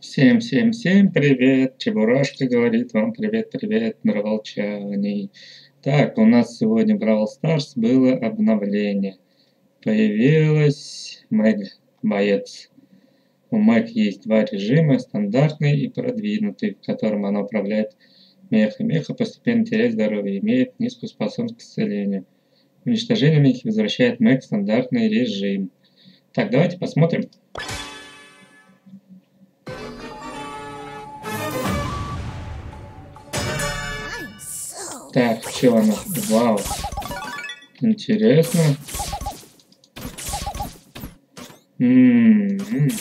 Всем, всем, всем привет! Чебурашка говорит вам привет-привет, нраволчане. Так, у нас сегодня в Brawl Stars было обновление. Появилась Мэг Боец. У Мэг есть два режима, стандартный и продвинутый, в котором она управляет меха. Меха постепенно теряет здоровье, имеет низкую способность к исцелению. Уничтожение мехи возвращает Мэг в стандартный режим. Так, давайте посмотрим. Так, что она? Вау. Интересно. М -м -м.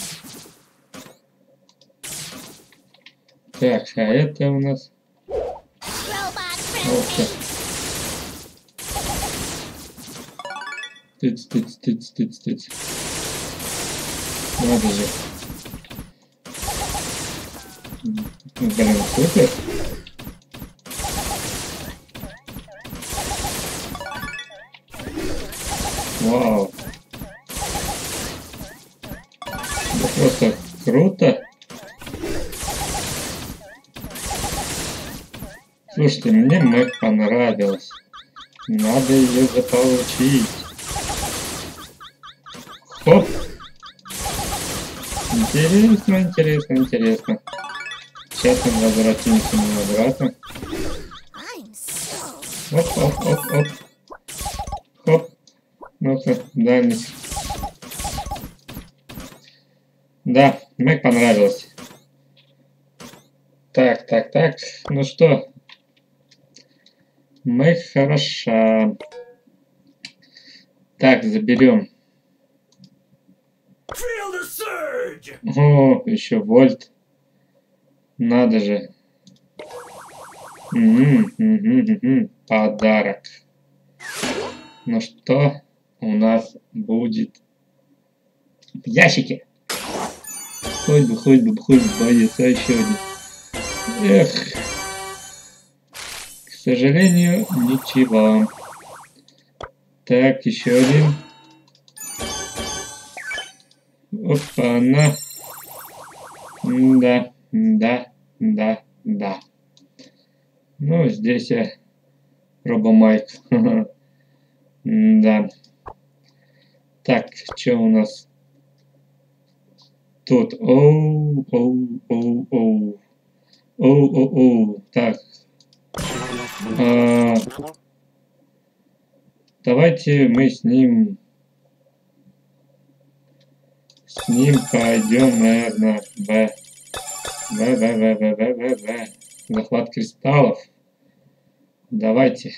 Так, а это у нас... Ох, Тыц, тыц, тыц, тыц, тыц. Надо же. Блин, супер. Вау. Это просто круто. Слушайте, мне Мэг понравилась. Надо ее заполучить. Хоп. Интересно, интересно, интересно. Сейчас мы возвратимся обратно. Оп, оп, оп, оп. Хоп. Ну-ка, дальность. Да, Мэг понравилось. Так, так, так. Ну что? Мэг хороша. Так, заберем. О, еще вольт. Надо же. Угу, угу, угу. Подарок. Ну что? У нас будет в ящике. Хоть бы, хоть бы, хоть бы боец, еще один. Эх. К сожалению, ничего. Так, еще один. Опа, на. Да, да, да, да. Ну, здесь я робомайк. да. Так, что у нас тут? Оу, оу, оу, оу. Оу, оу, оу. Так. А, давайте мы с ним... С ним пойдем, наверное, в... В, в, в, в, в, в, в. Захват кристаллов. Давайте.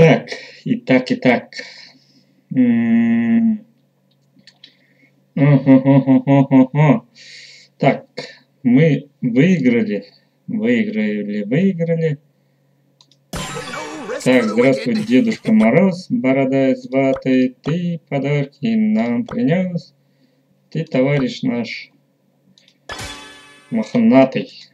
Так, и так, и так. Так, мы выиграли. Выиграли, выиграли. Так, здравствуй, Дедушка Мороз, борода с ватой. Ты подарки нам принес. Ты, товарищ наш, мохнатый.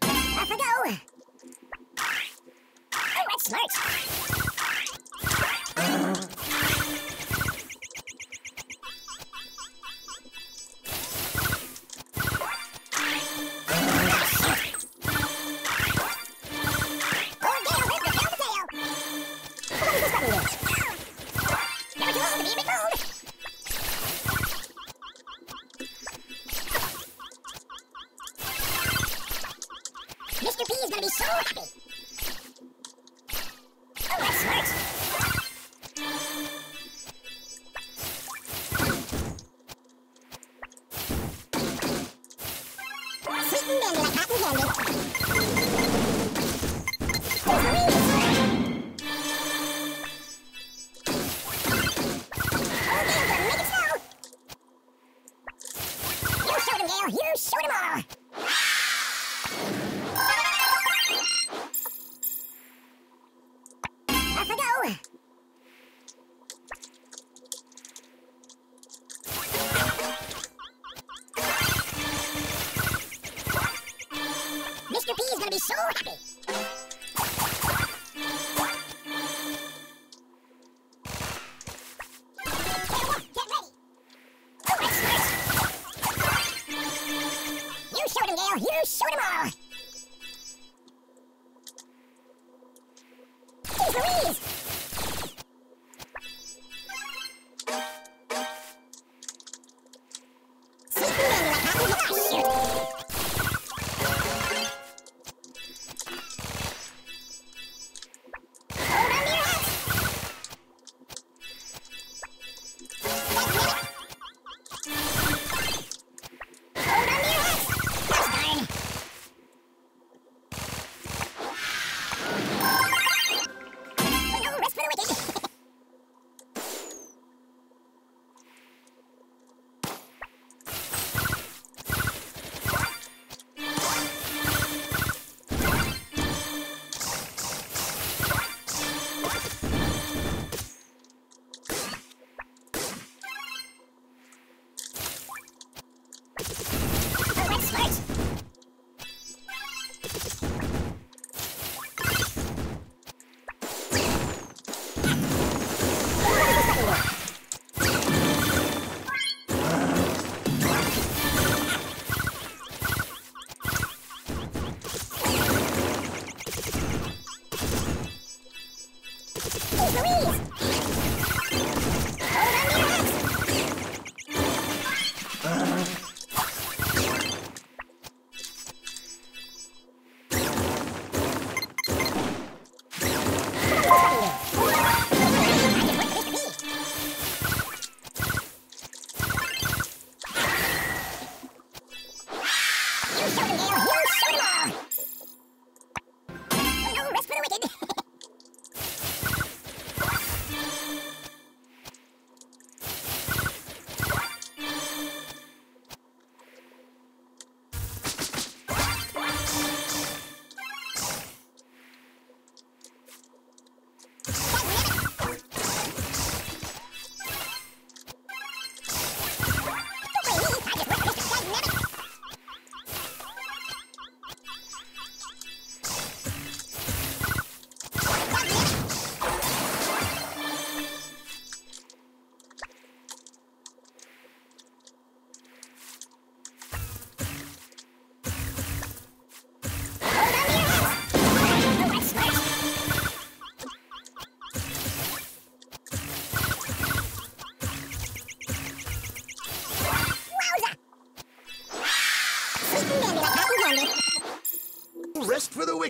shoot him all!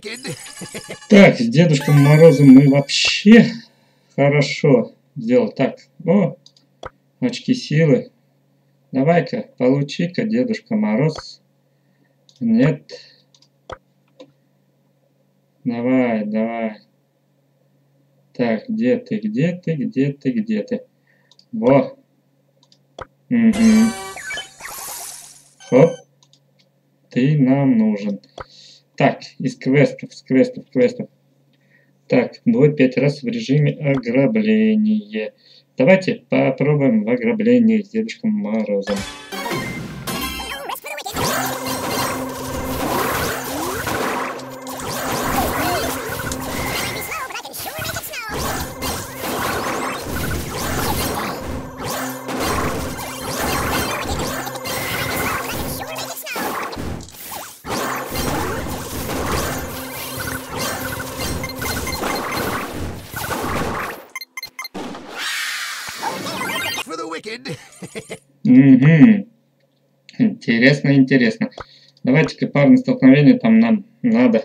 Так, с Дедушком Морозом мы вообще хорошо сделали. Так, о, очки силы. Давай-ка, получи-ка, Дедушка Мороз. Нет. Давай, давай. Так, где ты, где ты, где ты, где ты? Во. Угу. Хоп. Ты нам нужен. Так, из квестов, из квестов, квестов. Так, будет пять раз в режиме ограбления. Давайте попробуем в ограблении с Дедушком Морозом. Угу. Интересно, интересно. Давайте-ка парное столкновение там нам надо.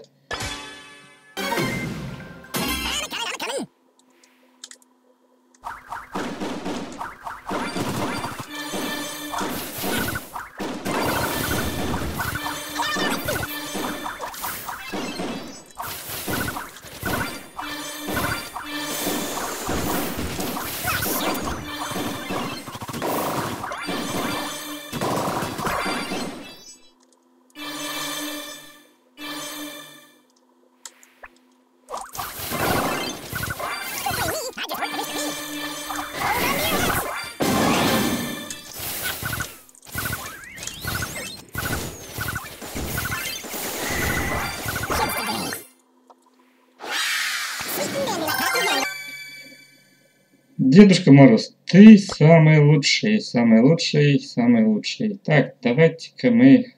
Дедушка Мороз, ты самый лучший, самый лучший, самый лучший. Так, давайте-ка мы...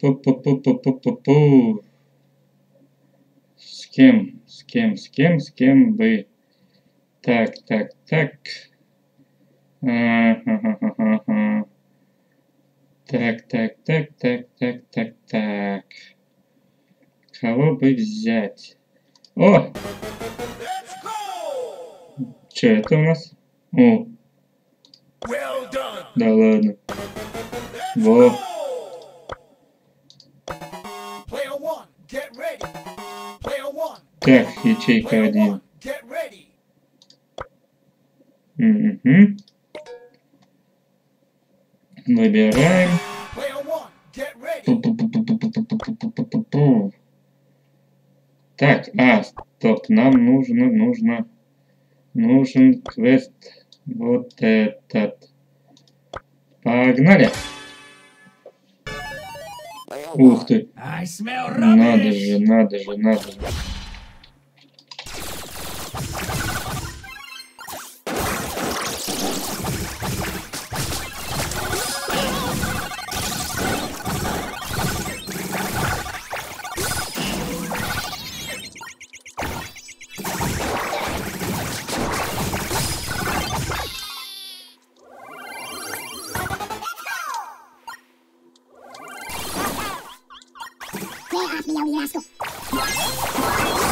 Пу-пу-пу-пу-пу-пу-пу. С кем, с кем, с кем, с кем бы... Так, так, так. Так, так, так, так, так, так, так. Кого бы взять? О! Что это у нас? О. Да ладно. Во. Так, ячейка один. Угу. Выбираем. Так, а, стоп, нам нужно, нужно нужен квест вот этот. Погнали! Ух ты! Надо же, надо же, надо же. yummy rascal.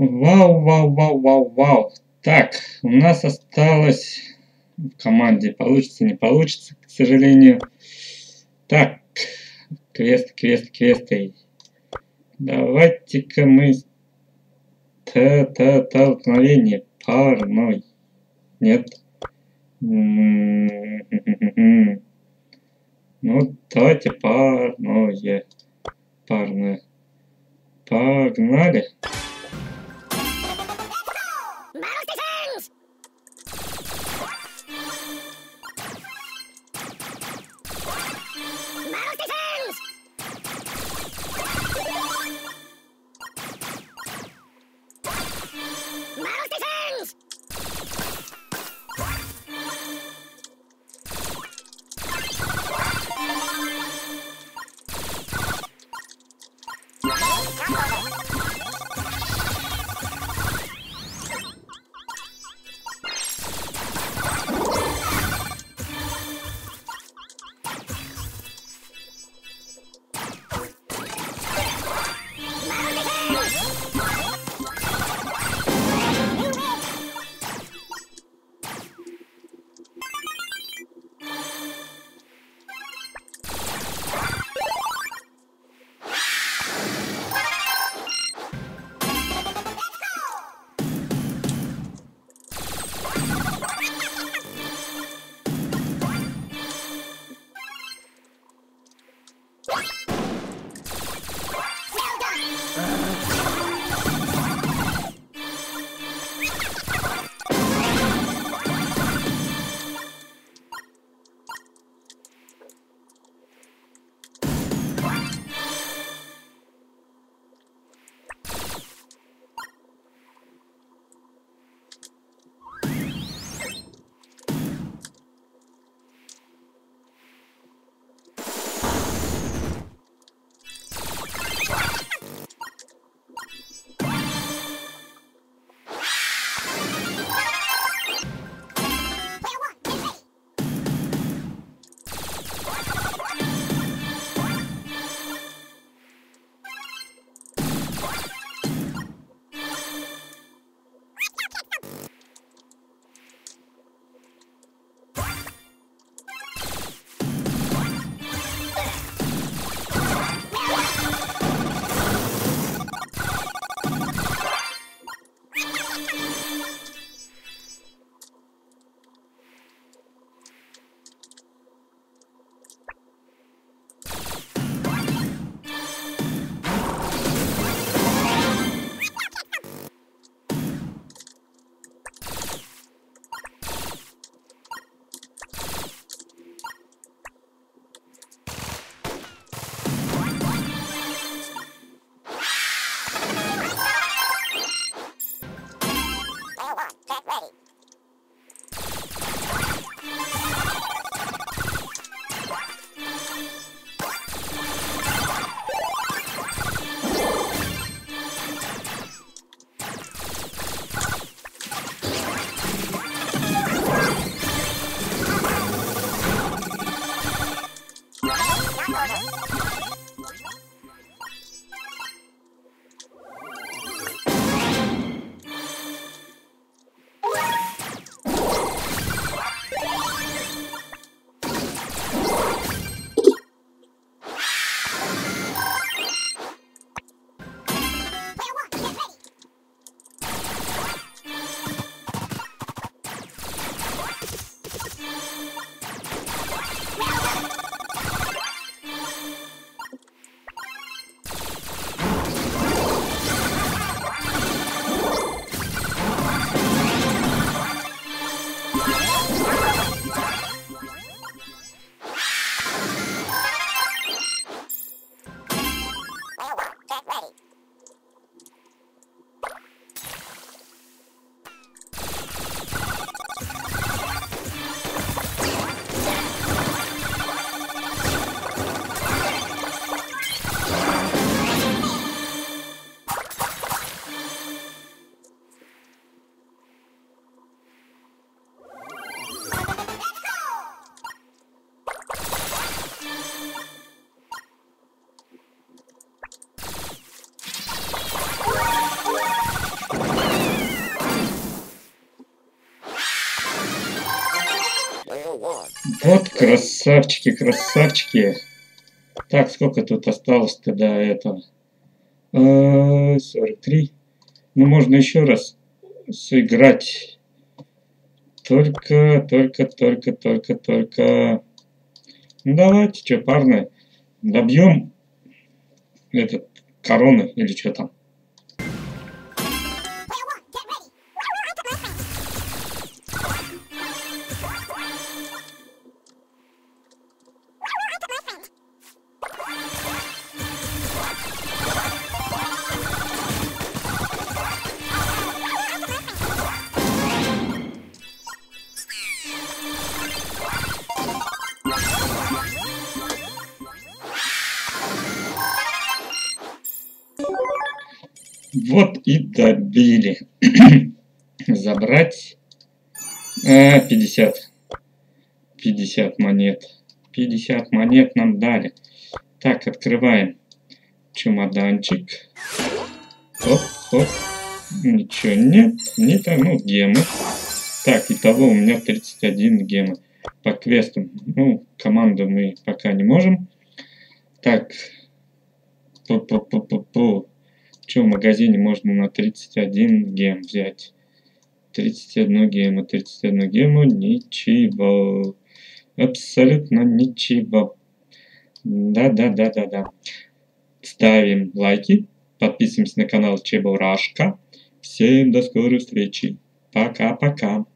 Вау, вау, вау, вау, вау. Так, у нас осталось в команде. Получится, не получится, к сожалению. Так, квест, квест, квесты. Давайте-ка мы... Т-т-толкновение парной. Нет. Ну, давайте парное. Парное. Погнали. Красавчики, красавчики. Так, сколько тут осталось-то до этого? 43. Э, ну, можно еще раз сыграть. Только, только, только, только, только... Ну, давайте, что, парное. Добьем этот короны или что там. 50. 50 монет. 50 монет нам дали. Так, открываем чемоданчик. Оп, оп. Ничего нет. Не то, ну, гемы. Так, итого у меня 31 гемы. По квестам. Ну, команду мы пока не можем. Так. Пу-пу-пу-пу-пу. Что в магазине можно на 31 гем взять? 31 гему, 31 гему, ничего. Абсолютно ничего. Да-да-да-да-да. Ставим лайки, подписываемся на канал Чебурашка. Всем до скорой встречи. Пока-пока.